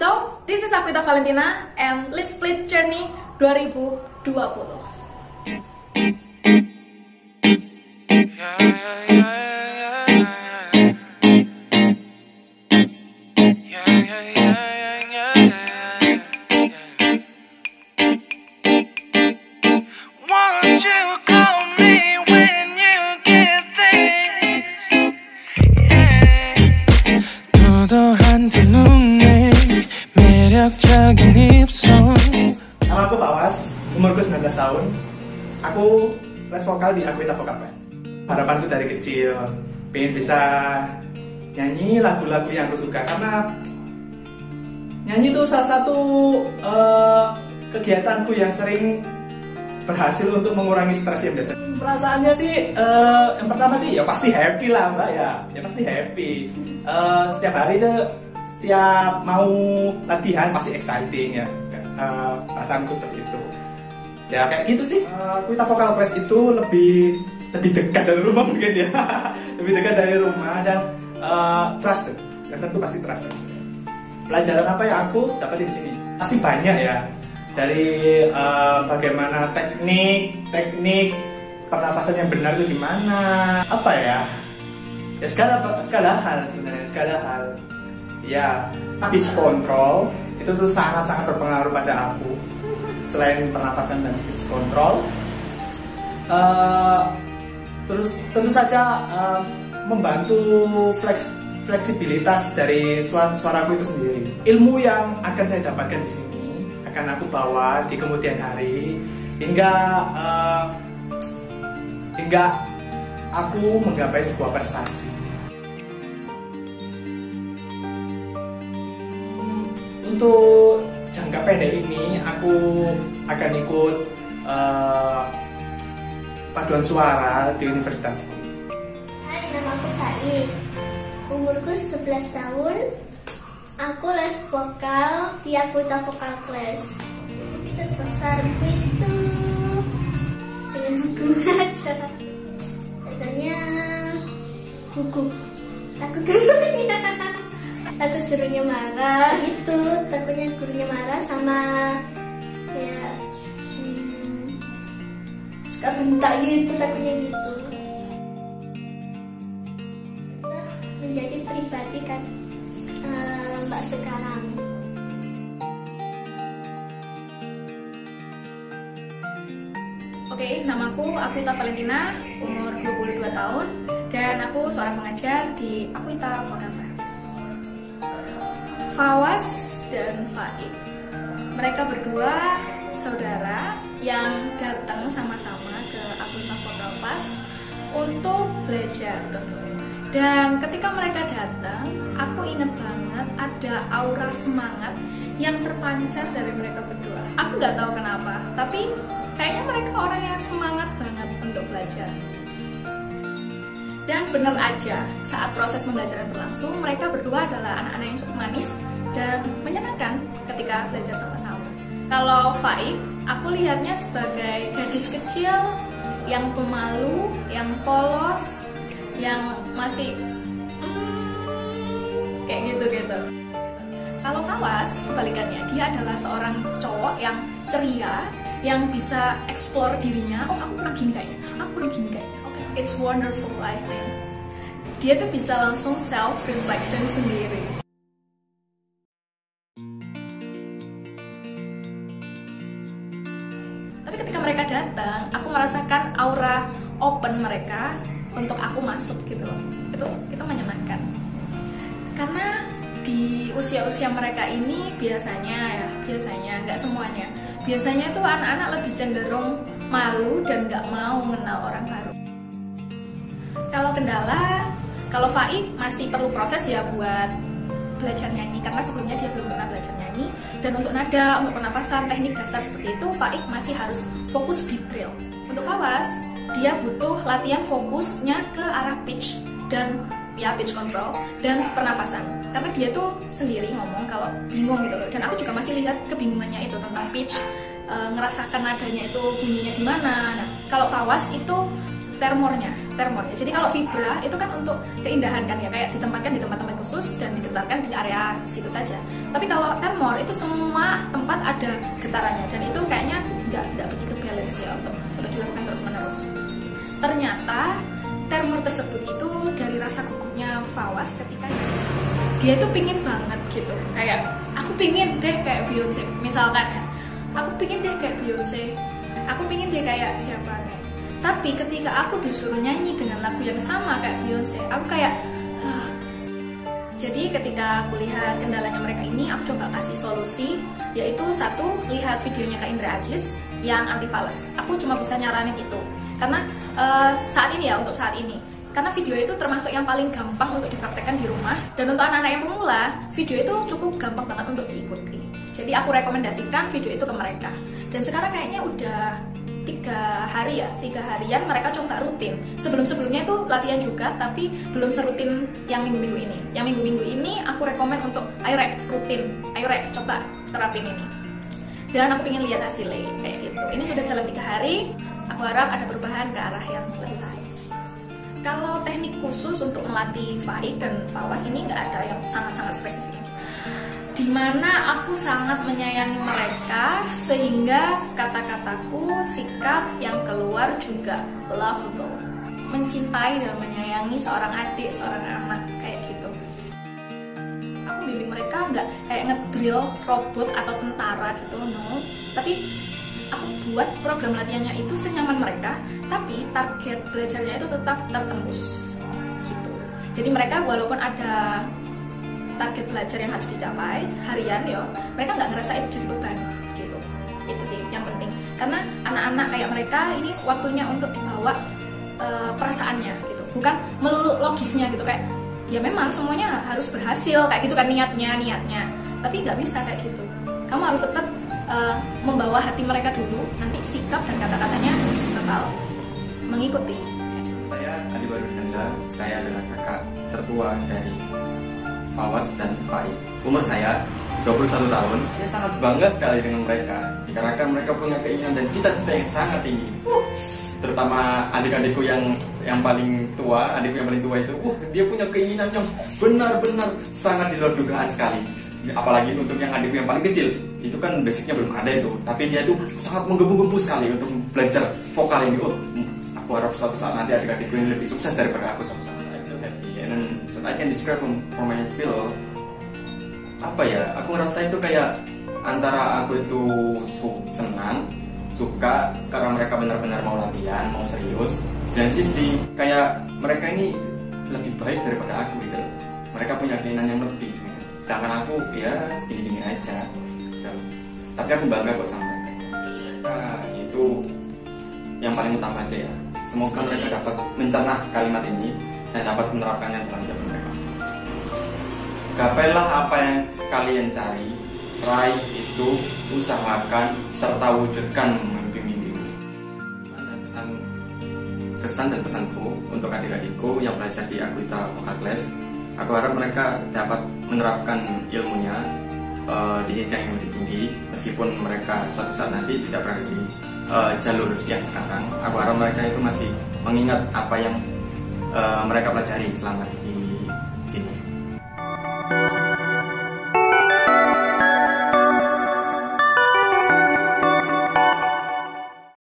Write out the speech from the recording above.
So, this is Aquita Valentina and Lip Split Journey 2020. Won't Nama aku Fawas, umurku 19 tahun. Aku les vokal di Aquita Vokal. Harapanku dari kecil, pengen bisa nyanyi lagu-lagu yang aku suka karena nyanyi itu salah satu eh, kegiatanku yang sering berhasil untuk mengurangi stres yang biasa. Perasaannya sih, eh, yang pertama sih ya pasti happy lah mbak ya, ya pasti happy. Eh, setiap hari itu setiap mau latihan pasti exciting ya, Perasaanku seperti itu. Ya kayak gitu sih. Eh, Kuita Vokal Press itu lebih lebih dekat dari rumah mungkin ya, lebih dekat dari rumah dan eh, trusted, dan tentu pasti trusted. Pelajaran apa yang aku dapatin di sini? Pasti banyak ya dari eh, bagaimana teknik teknik pernafasan yang benar itu gimana apa ya ya segala segala hal sebenarnya segala hal ya pitch control itu tuh sangat sangat berpengaruh pada aku. Selain pernafasan dan pitch control eh, terus tentu saja eh, membantu flex fleksibilitas dari suara suaraku itu sendiri. Ilmu yang akan saya dapatkan di sini akan aku bawa di kemudian hari hingga eh, hingga aku menggapai sebuah prestasi untuk jangka pendek ini aku akan ikut eh, paduan suara di universitasku. Hai, nama aku Faik. Umurku 11 tahun. Aku les vokal di Akuta Vokal Class. Tapi terbesarku itu dengan gugu aja. Biasanya gugup. Takut gurunya. Takut gurunya marah. Itu takutnya gurunya marah sama ya hmm, suka bentak gitu takutnya gitu menjadi pribadi kan eh, mbak sekarang Oke, namaku Aquita Valentina, umur 22 tahun, dan aku seorang pengajar di Aquita Vokal. Fawas dan Faik, mereka berdua saudara yang datang sama-sama ke Vokal Class untuk belajar tentunya. Dan ketika mereka datang, aku inget banget ada aura semangat yang terpancar dari mereka berdua. Aku nggak tahu kenapa, tapi kayaknya mereka orang yang semangat banget untuk belajar. Dan bener aja, saat proses pembelajaran berlangsung, mereka berdua adalah anak-anak yang cukup manis dan menyenangkan ketika belajar sama-sama. Kalau Faik, aku lihatnya sebagai gadis kecil yang pemalu, yang polos, yang masih hmm, kayak gitu-gitu. Kalau Fawas, kebalikannya, dia adalah seorang cowok yang ceria, yang bisa explore dirinya. Oh, aku kurang gini kayaknya, aku kurang gini kayaknya. Oke, it's wonderful, I think. Dia tuh bisa langsung self reflection sendiri. Mereka untuk aku masuk gitu loh. Itu itu menyenangkan. Karena di usia-usia mereka ini biasanya ya, biasanya nggak semuanya. Biasanya tuh anak-anak lebih cenderung malu dan nggak mau mengenal orang baru. Kalau kendala, kalau Faik masih perlu proses ya buat belajar nyanyi karena sebelumnya dia belum pernah belajar nyanyi dan untuk nada, untuk pernafasan, teknik dasar seperti itu Faik masih harus fokus di drill. Untuk Fawas, dia butuh latihan fokusnya ke arah pitch dan ya pitch control dan pernafasan karena dia tuh sendiri ngomong kalau bingung gitu loh. Dan aku juga masih lihat kebingungannya itu tentang pitch e, ngerasakan nadanya itu bunyinya di mana. Nah kalau Fawas itu termornya termornya. Jadi kalau vibra itu kan untuk keindahan kan ya kayak ditempatkan di tempat-tempat khusus dan digetarkan di area situ saja. Tapi kalau termor itu semua tempat ada getarannya dan itu kayaknya nggak nggak begitu balance ya untuk untuk dilakukan terus menerus ternyata termor tersebut itu dari rasa gugupnya Fawas ketika dia tuh pingin banget gitu. Kayak aku pingin deh kayak Beyonce misalkan ya. Aku pingin deh kayak Beyonce aku pingin deh kayak siapa kayak. Tapi ketika aku disuruh nyanyi dengan lagu yang sama kayak Beyonce aku kayak. Jadi ketika aku lihat kendalanya mereka ini aku coba kasih solusi yaitu satu lihat videonya Kak Indra Ajis yang anti fals. Aku cuma bisa nyaranin itu. Karena eh, saat ini ya untuk saat ini. Karena video itu termasuk yang paling gampang untuk dipraktekkan di rumah. Dan untuk anak-anak yang pemula video itu cukup gampang banget untuk diikuti. Jadi aku rekomendasikan video itu ke mereka. Dan sekarang kayaknya udah tiga hari ya tiga harian mereka coba rutin. Sebelum sebelumnya itu latihan juga tapi belum serutin yang minggu minggu ini. Yang minggu minggu ini aku rekomen untuk ayo rek rutin. Ayo rek coba terapin ini. Dan aku pengen lihat hasilnya kayak gitu. Ini sudah jalan tiga hari aku harap ada perubahan ke arah yang lebih baik. Kalau teknik khusus untuk melatih Faik dan Fawas ini nggak ada yang sangat-sangat spesifik di mana aku sangat menyayangi mereka sehingga kata-kataku sikap yang keluar juga lovable. Mencintai dan menyayangi seorang adik seorang anak kayak gitu. Aku bimbing mereka nggak kayak ngedrill robot atau tentara gitu no. Tapi aku buat program latihannya itu senyaman mereka tapi target belajarnya itu tetap tertembus gitu. Jadi mereka walaupun ada target belajar yang harus dicapai harian ya mereka nggak ngerasa itu jadi beban gitu. Itu sih yang penting. Karena anak-anak kayak mereka ini waktunya untuk dibawa eh, perasaannya gitu. Bukan melulu logisnya gitu. Kayak ya memang semuanya harus berhasil kayak gitu kan niatnya niatnya. Tapi nggak bisa kayak gitu. Kamu harus tetap eh, membawa hati mereka dulu nanti sikap dan kata-katanya bakal mengikuti. Saya Adi Baru Nanda, saya adalah kakak tertua dari Fawas dan Fai. Umur saya 21 tahun. Saya sangat bangga sekali dengan mereka. Dikarenakan mereka punya keinginan dan cita-cita yang sangat tinggi. Uh, terutama adik-adikku yang yang paling tua, adikku yang paling tua itu, uh, dia punya keinginan yang benar-benar sangat di luar dugaan sekali. Apalagi untuk yang adikku yang paling kecil, itu kan basicnya belum ada itu. Tapi dia itu sangat menggebu-gebu sekali untuk belajar vokal ini. Oh, aku harap suatu saat nanti adik-adikku ini lebih sukses daripada aku so I can describe from, my feel apa ya aku ngerasa itu kayak antara aku itu senang suka karena mereka benar-benar mau latihan mau serius dan sisi kayak mereka ini lebih baik daripada aku gitu mereka punya keinginan yang lebih gitu. sedangkan aku ya segini-gini aja. Gitu. tapi aku bangga kok sama mereka. Mereka itu yang paling utama aja ya. Semoga mereka dapat mencerna kalimat ini dan dapat menerapkannya dalam hidup Gapailah apa yang kalian cari, raih itu, usahakan, serta wujudkan mimpi-mimpimu. Dan pesan, kesan dan pesanku untuk adik-adikku yang belajar di Akuita Vokal Class, aku harap mereka dapat menerapkan ilmunya eh, di jenjang yang lebih tinggi, meskipun mereka suatu saat nanti tidak berada di eh, jalur yang sekarang. Aku harap mereka itu masih mengingat apa yang eh, mereka pelajari selama di sini.